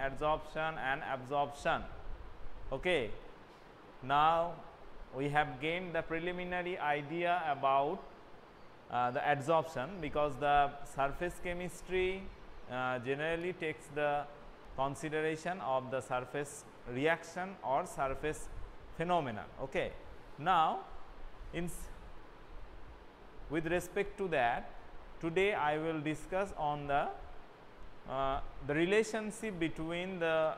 adsorption and absorption. Okay. Now, we have gained the preliminary idea about uh, the adsorption because the surface chemistry uh, generally takes the consideration of the surface reaction or surface phenomenon. Okay. Now, in with respect to that today I will discuss on the uh, the relationship between the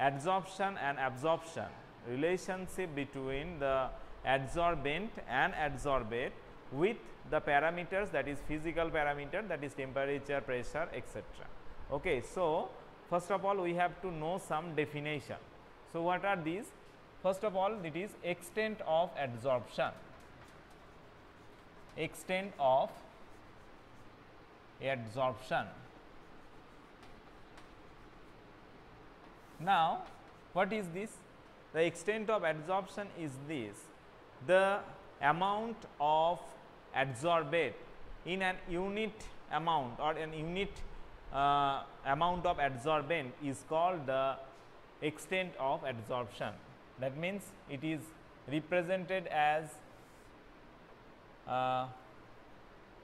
adsorption and absorption relationship between the adsorbent and adsorbate with the parameters that is physical parameter that is temperature, pressure etc. Okay. So, first of all we have to know some definition. So, what are these? First of all it is extent of adsorption, extent of adsorption. Now, what is this? The extent of adsorption is this, the amount of adsorbate in an unit amount or an unit uh, amount of adsorbent is called the extent of adsorption. That means, it is represented as uh,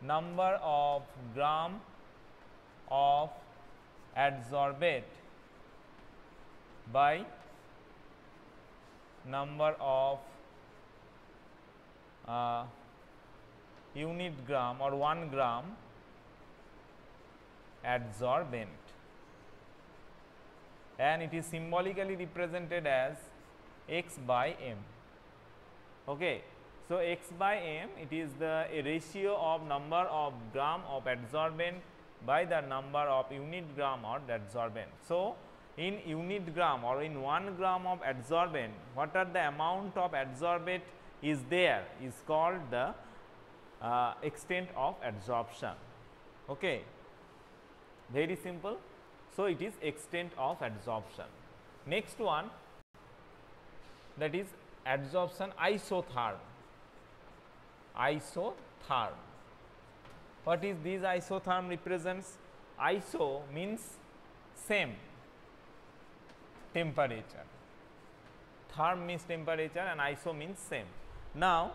number of gram of adsorbate by number of uh, unit gram or 1 gram adsorbent and it is symbolically represented as x by m. Okay. So, x by m it is the ratio of number of gram of adsorbent by the number of unit gram or adsorbent. So, in unit gram or in 1 gram of adsorbent what are the amount of adsorbate is there is called the uh, extent of adsorption. Okay. Very simple. So, it is extent of adsorption. Next one that is adsorption isotherm. Isotherm. What is this isotherm represents? Iso means same temperature. Therm means temperature and iso means same. Now,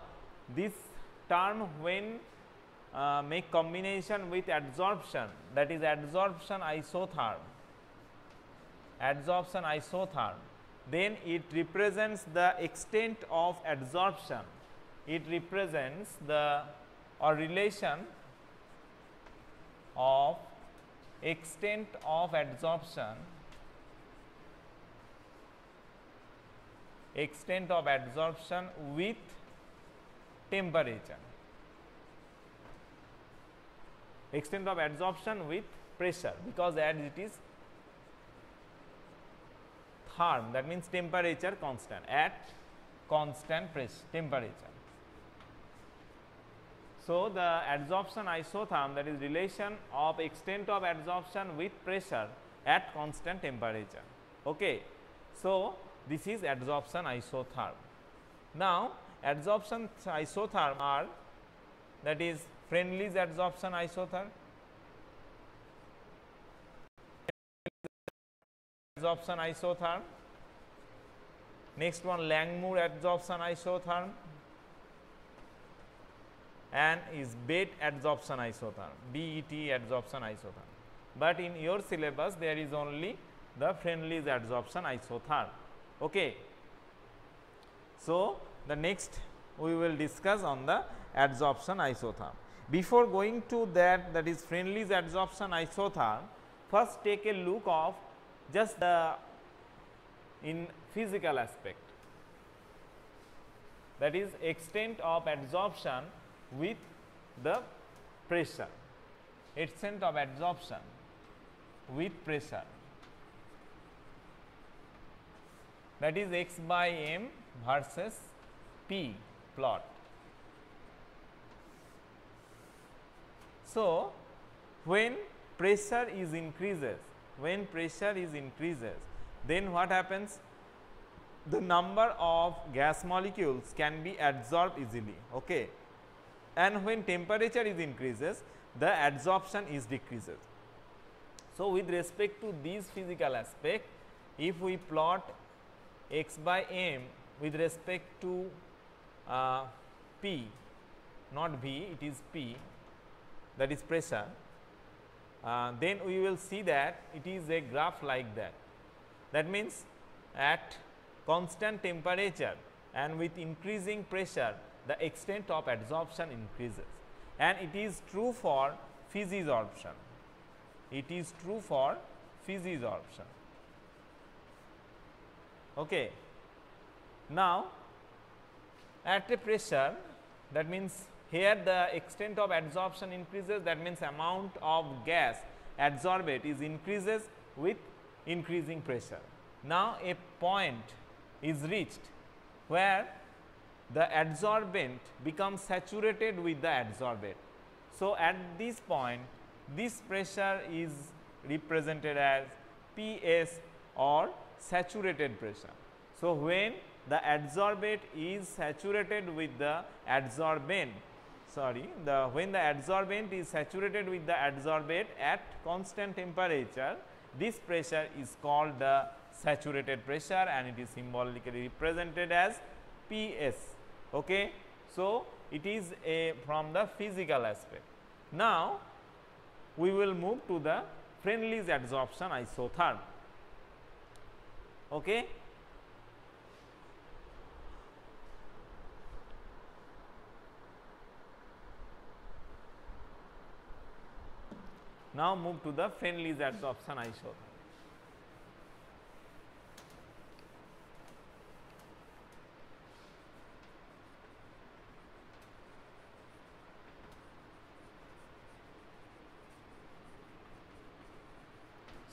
this term when uh, make combination with adsorption that is adsorption isotherm, adsorption isotherm, then it represents the extent of adsorption, it represents the or relation of extent of adsorption extent of adsorption with temperature extent of adsorption with pressure because as it is therm that means temperature constant at constant pressure temperature. So, the adsorption isotherm that is relation of extent of adsorption with pressure at constant temperature. Okay. So, this is adsorption isotherm. Now, adsorption isotherm are that is Freundlich's adsorption isotherm, adsorption isotherm, next one Langmuir adsorption isotherm and is BET adsorption isotherm, BET adsorption isotherm. But in your syllabus there is only the Freundlich's adsorption isotherm. Okay. So, the next we will discuss on the adsorption isotherm. Before going to that that is Freundlich's adsorption isotherm, first take a look of just the in physical aspect that is extent of adsorption with the pressure, extent of adsorption with pressure that is x by m versus p plot. So, when pressure is increases, when pressure is increases, then what happens? The number of gas molecules can be adsorbed easily. Okay. And when temperature is increases, the adsorption is decreases. So, with respect to these physical aspect, if we plot x by m with respect to uh, P not V it is P that is pressure uh, then we will see that it is a graph like that. That means, at constant temperature and with increasing pressure the extent of adsorption increases and it is true for physisorption. It is true for physisorption. Okay. Now, at a pressure that means here the extent of adsorption increases that means amount of gas adsorbate is increases with increasing pressure. Now, a point is reached where the adsorbent becomes saturated with the adsorbate. So, at this point this pressure is represented as Ps or saturated pressure. So, when the adsorbate is saturated with the adsorbent sorry the when the adsorbent is saturated with the adsorbate at constant temperature this pressure is called the saturated pressure and it is symbolically represented as Ps. Okay. So, it is a from the physical aspect. Now, we will move to the Freundlich's adsorption isotherm. Okay. Now, move to the Freundlich's adsorption isotherm.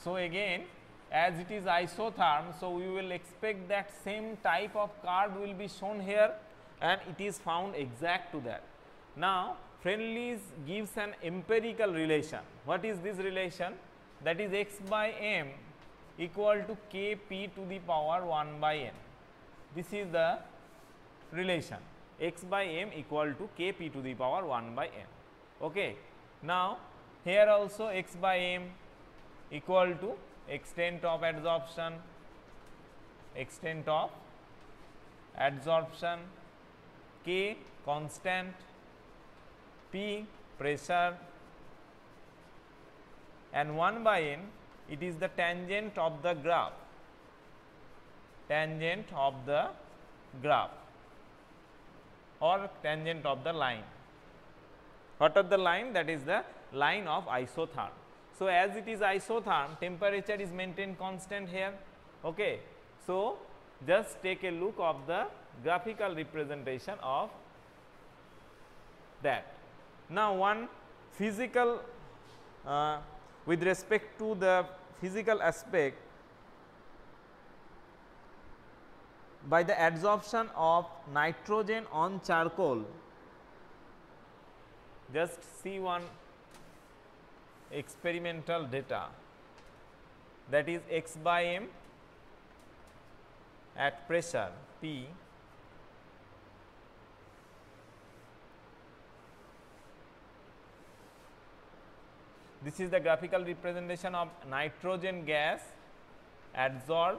So, again as it is isotherm, so we will expect that same type of curve will be shown here and it is found exact to that. Now, Freundlich's gives an empirical relation. What is this relation? That is x by m equal to k p to the power 1 by n. This is the relation x by m equal to k p to the power 1 by n. Okay. Now, here also x by m equal to extent of adsorption, extent of adsorption, k constant, p pressure and 1 by n it is the tangent of the graph, tangent of the graph or tangent of the line. What are the line? That is the line of isotherm. So, as it is isotherm temperature is maintained constant here. Okay. So, just take a look of the graphical representation of that. Now, one physical uh, with respect to the physical aspect by the adsorption of nitrogen on charcoal just see one experimental data that is x by m at pressure P This is the graphical representation of nitrogen gas adsorbed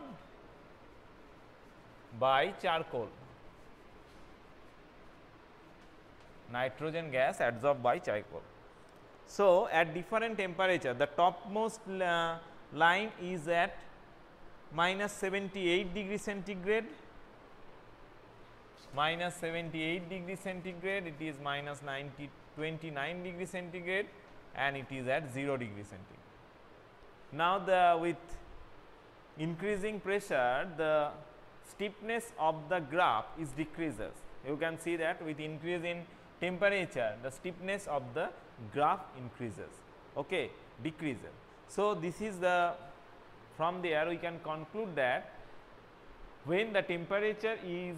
by charcoal. Nitrogen gas adsorbed by charcoal. So, at different temperature the topmost uh, line is at minus 78 degree centigrade, minus 78 degree centigrade, it is minus 90 29 degree centigrade and it is at 0 degree centigrade. Now, the with increasing pressure the stiffness of the graph is decreases. You can see that with increase in temperature the stiffness of the graph increases okay decreases. So, this is the from the there we can conclude that when the temperature is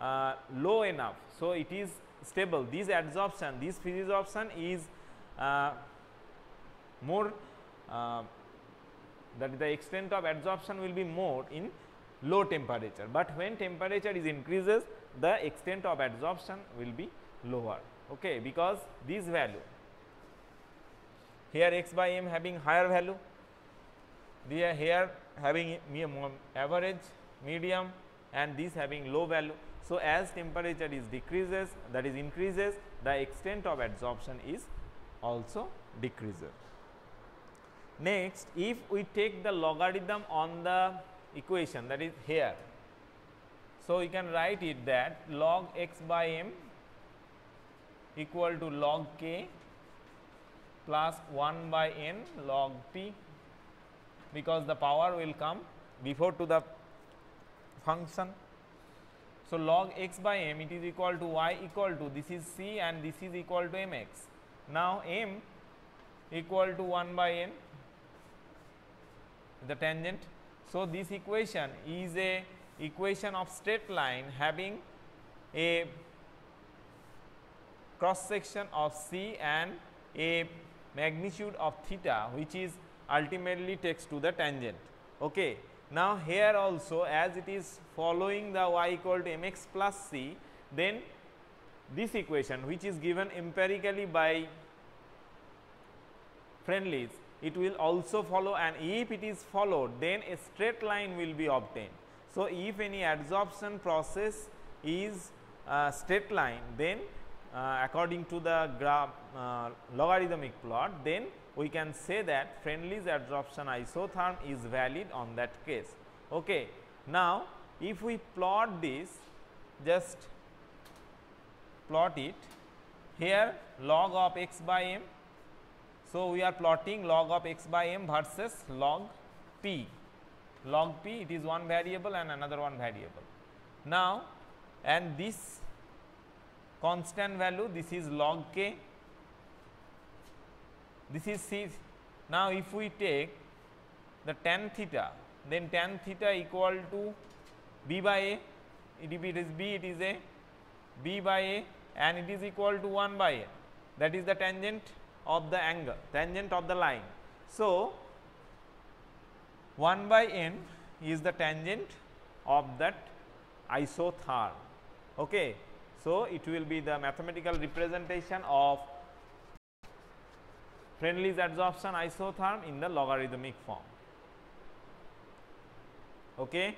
uh, low enough. So, it is stable this adsorption this physisorption is uh, more uh, that the extent of adsorption will be more in low temperature, but when temperature is increases the extent of adsorption will be lower okay, because this value here x by m having higher value they here having average, medium and this having low value. So, as temperature is decreases that is increases the extent of adsorption is also decreases. Next if we take the logarithm on the equation that is here. So, we can write it that log x by m equal to log k plus 1 by n log t because the power will come before to the function. So, log x by m it is equal to y equal to this is c and this is equal to m x. Now, m equal to 1 by n the tangent. So, this equation is a equation of straight line having a cross section of c and a magnitude of theta which is ultimately takes to the tangent. Okay. Now, here also as it is following the y equal to mx plus c then this equation which is given empirically by Freundlich it will also follow and if it is followed then a straight line will be obtained. So, if any adsorption process is a straight line then uh, according to the graph uh, logarithmic plot then we can say that Freundlich adsorption isotherm is valid on that case. Okay. Now, if we plot this just plot it here log of x by m so, we are plotting log of x by m versus log p. Log p it is one variable and another one variable. Now, and this constant value this is log k, this is c. Now, if we take the tan theta then tan theta equal to b by a if it is b it is a b by a and it is equal to 1 by a that is the tangent of the angle tangent of the line. So, 1 by n is the tangent of that isotherm. Okay. So, it will be the mathematical representation of Freundlich adsorption isotherm in the logarithmic form. Okay.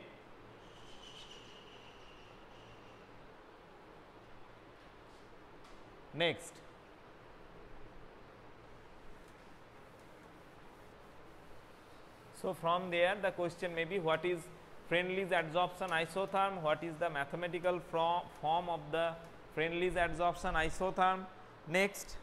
Next, So, from there the question may be what is Freundlich adsorption isotherm, what is the mathematical form of the Freundlich adsorption isotherm. Next,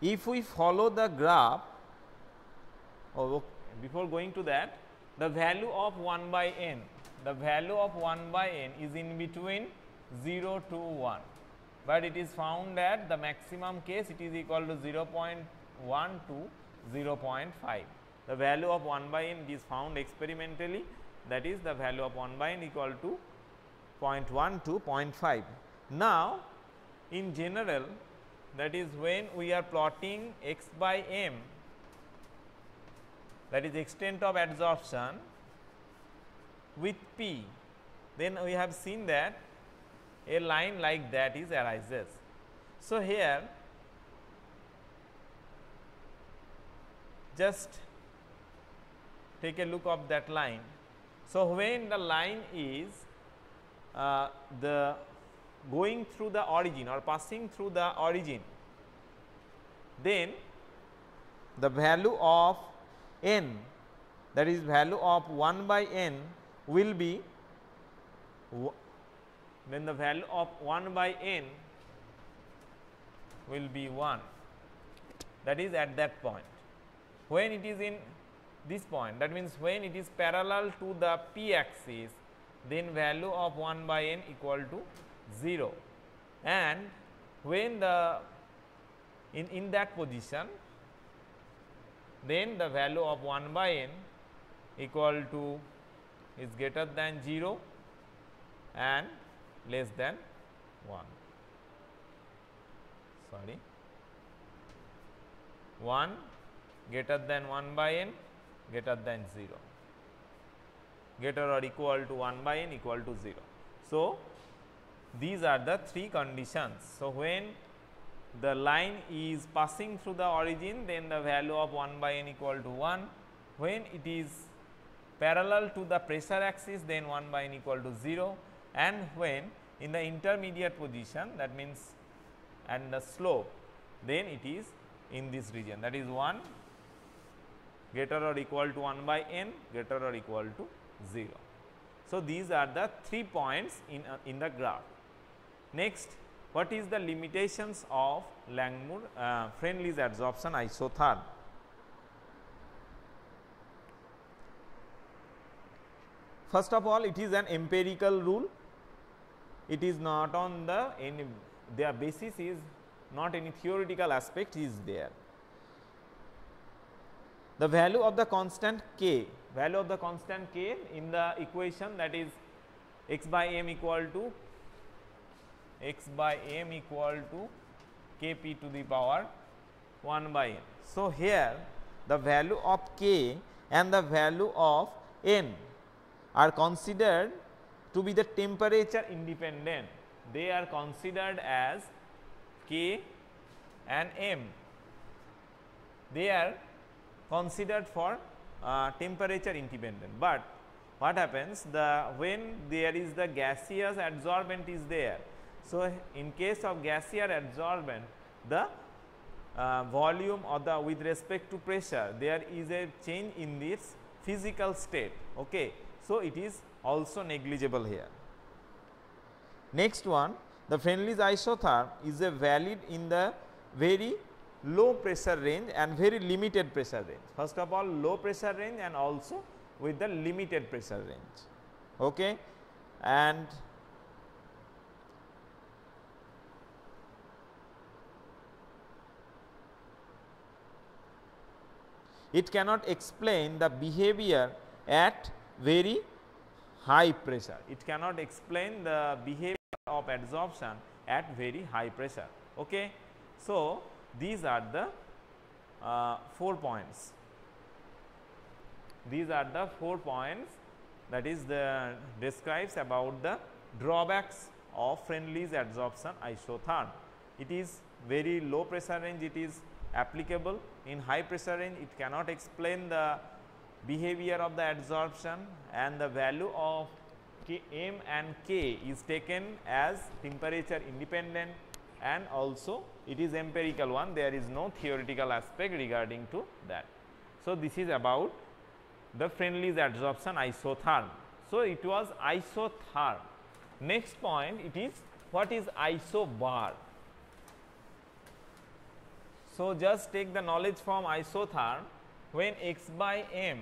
if we follow the graph oh, before going to that the value of 1 by n the value of 1 by n is in between 0 to 1, but it is found that the maximum case it is equal to 0 0.1 to 0 0.5. The value of 1 by n is found experimentally that is the value of 1 by n equal to 0.1 to 0.5. Now, in general that is when we are plotting x by m that is extent of adsorption with P, then we have seen that a line like that is arises. So, here just take a look of that line. So, when the line is uh, the going through the origin or passing through the origin, then the value of n that is value of 1 by n will be then the value of 1 by n will be 1 that is at that point. When it is in this point that means when it is parallel to the p axis then value of 1 by n equal to 0 and when the in, in that position then the value of 1 by n equal to is greater than 0 and less than 1 sorry 1 greater than 1 by n greater than 0. greater or equal to 1 by n equal to 0. So, these are the three conditions. So, when the line is passing through the origin then the value of 1 by n equal to 1. When it is parallel to the pressure axis then 1 by n equal to 0 and when in the intermediate position that means and the slope then it is in this region that is 1 greater or equal to 1 by n greater or equal to 0. So, these are the 3 points in, uh, in the graph. Next, what is the limitations of Langmuir uh, Freundlich adsorption isotherm? First of all, it is an empirical rule. It is not on the any their basis is not any theoretical aspect is there. The value of the constant k, value of the constant k in the equation that is x by m equal to x by m equal to k p to the power 1 by n. So, here the value of k and the value of n are considered to be the temperature independent. They are considered as k and m. They are considered for uh, temperature independent, but what happens the when there is the gaseous adsorbent is there so, in case of gaseous adsorbent the uh, volume or the with respect to pressure there is a change in its physical state. Okay. So, it is also negligible here. Next one the Freundlich isotherm is a valid in the very low pressure range and very limited pressure range. First of all low pressure range and also with the limited pressure range. Okay. And it cannot explain the behavior at very high pressure. It cannot explain the behavior of adsorption at very high pressure. Okay. So, these are the uh, 4 points. These are the 4 points that is the describes about the drawbacks of Freundlich adsorption isotherm. It is very low pressure range, it is applicable in high pressure range it cannot explain the behavior of the adsorption and the value of K, m and k is taken as temperature independent and also it is empirical one there is no theoretical aspect regarding to that. So, this is about the Freundlich adsorption isotherm. So, it was isotherm. Next point it is what is isobar? So, just take the knowledge from isotherm when x by m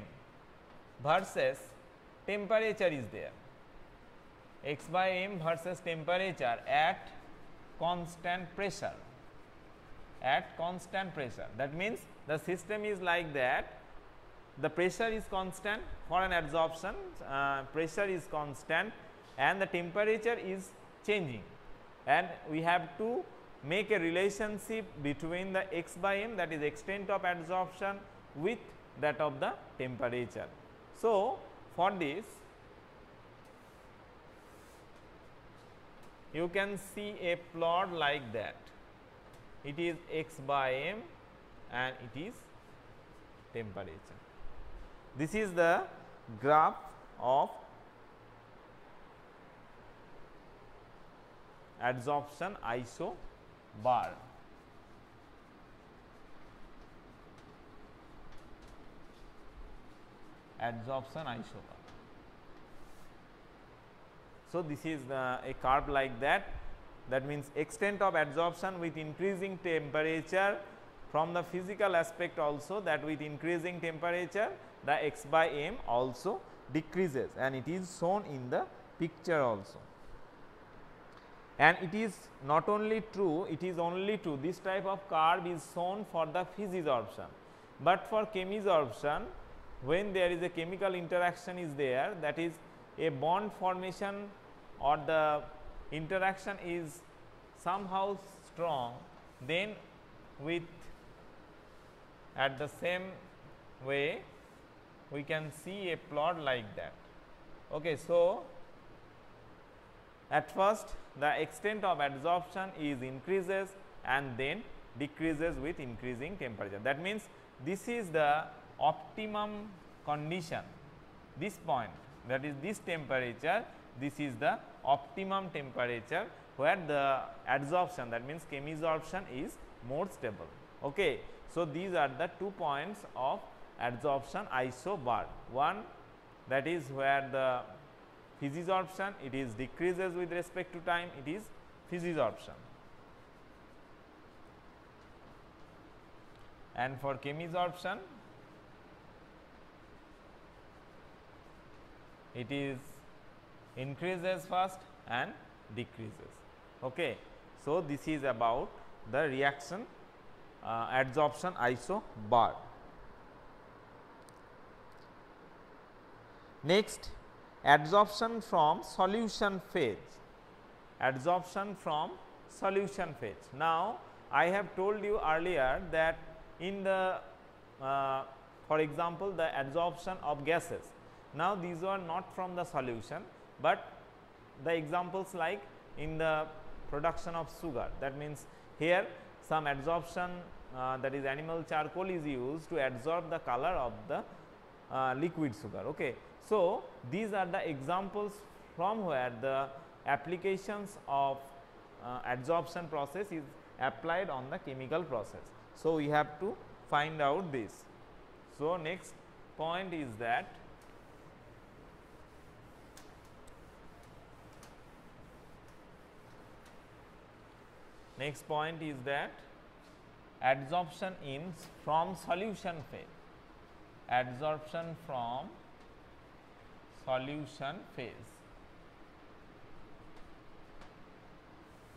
versus temperature is there. x by m versus temperature at constant pressure at constant pressure. That means the system is like that. The pressure is constant for an adsorption uh, pressure is constant and the temperature is changing. And we have to make a relationship between the x by m that is extent of adsorption with that of the temperature. So, for this you can see a plot like that it is x by m and it is temperature. This is the graph of adsorption iso adsorption isobar. So, this is uh, a curve like that. That means extent of adsorption with increasing temperature from the physical aspect also that with increasing temperature the x by m also decreases and it is shown in the picture also. And it is not only true it is only true this type of curve is shown for the physisorption but for chemisorption when there is a chemical interaction is there that is a bond formation or the interaction is somehow strong then with at the same way we can see a plot like that Okay, so, at first the extent of adsorption is increases and then decreases with increasing temperature. That means, this is the optimum condition this point that is this temperature this is the optimum temperature where the adsorption that means chemisorption is more stable. Okay. So, these are the two points of adsorption isobar. One that is where the physisorption it is decreases with respect to time it is physisorption. And for chemisorption it is increases first and decreases. Okay. So, this is about the reaction uh, adsorption isobar. Next adsorption from solution phase, adsorption from solution phase. Now, I have told you earlier that in the uh, for example, the adsorption of gases. Now, these are not from the solution, but the examples like in the production of sugar that means here some adsorption uh, that is animal charcoal is used to absorb the color of the uh, liquid sugar. Okay. So, these are the examples from where the applications of uh, adsorption process is applied on the chemical process. So, we have to find out this. So, next point is that Next point is that adsorption in from solution phase, adsorption from solution phase.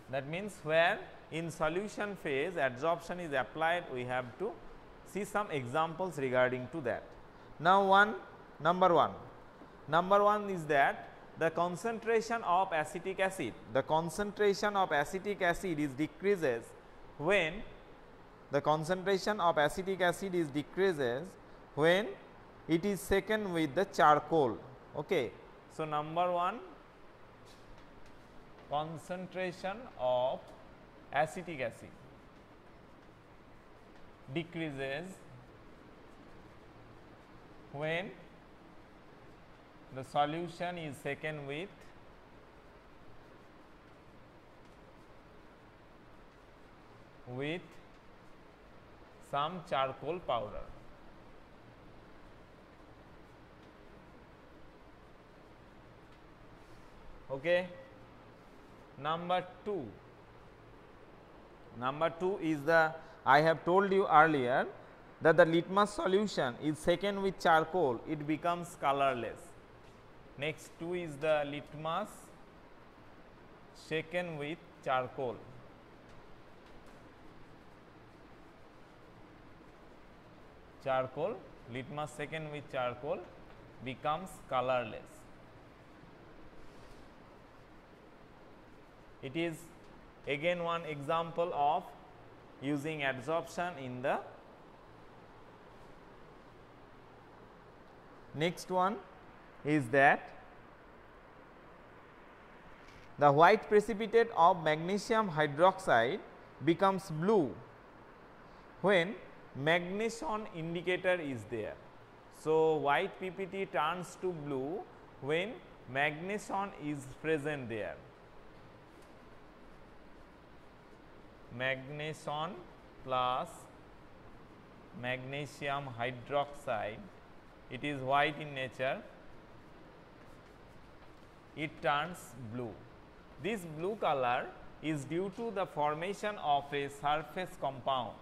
That means, where in solution phase adsorption is applied, we have to see some examples regarding to that. Now, one number 1, number 1 is that the concentration of acetic acid, the concentration of acetic acid is decreases when the concentration of acetic acid is decreases when it is shaken with the charcoal. Okay. So, number 1 concentration of acetic acid decreases when the solution is shaken with with some charcoal powder. Okay. Number 2, number 2 is the I have told you earlier that the litmus solution is shaken with charcoal, it becomes colorless. Next two is the litmus shaken with charcoal. Charcoal, litmus shaken with charcoal becomes colorless. It is again one example of using adsorption in the next one is that the white precipitate of magnesium hydroxide becomes blue when magneson indicator is there. So, white PPT turns to blue when magneson is present there. Magneson plus magnesium hydroxide, it is white in nature it turns blue. This blue color is due to the formation of a surface compound.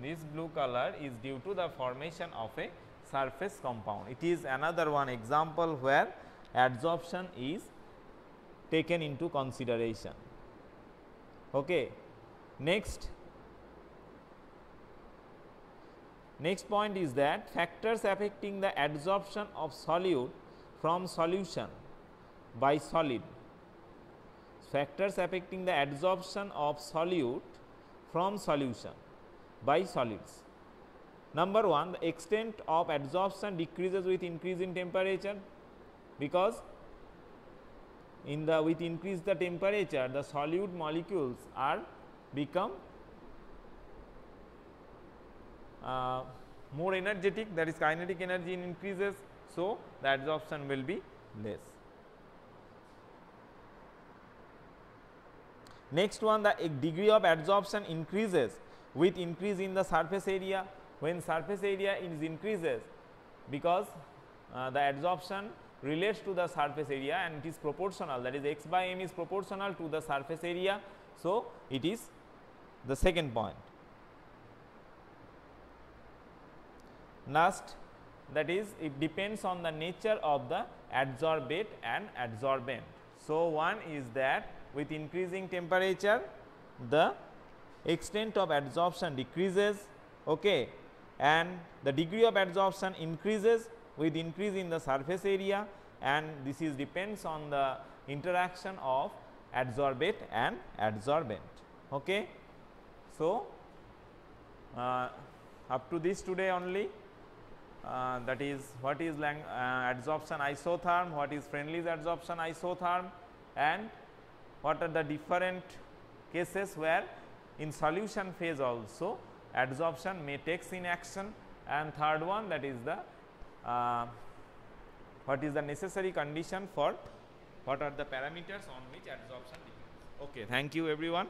This blue color is due to the formation of a surface compound. It is another one example where adsorption is taken into consideration. Okay. Next, next point is that factors affecting the adsorption of solute from solution by solid. Factors affecting the adsorption of solute from solution by solids. Number 1 the extent of adsorption decreases with increase in temperature because in the with increase the temperature the solute molecules are become uh, more energetic that is kinetic energy increases. So, the adsorption will be less. Next one the degree of adsorption increases with increase in the surface area when surface area is increases because uh, the adsorption relates to the surface area and it is proportional that is x by m is proportional to the surface area. So, it is the second point. Last that is it depends on the nature of the adsorbate and adsorbent. So, one is that with increasing temperature the extent of adsorption decreases okay, and the degree of adsorption increases with increase in the surface area and this is depends on the interaction of adsorbate and adsorbent. Okay. So, uh, up to this today only uh, that is what is lang uh, adsorption isotherm, what is Freundlich adsorption isotherm and what are the different cases where in solution phase also adsorption may takes in action and third one that is the uh, what is the necessary condition for what are the parameters on which adsorption depends. Okay, thank you everyone.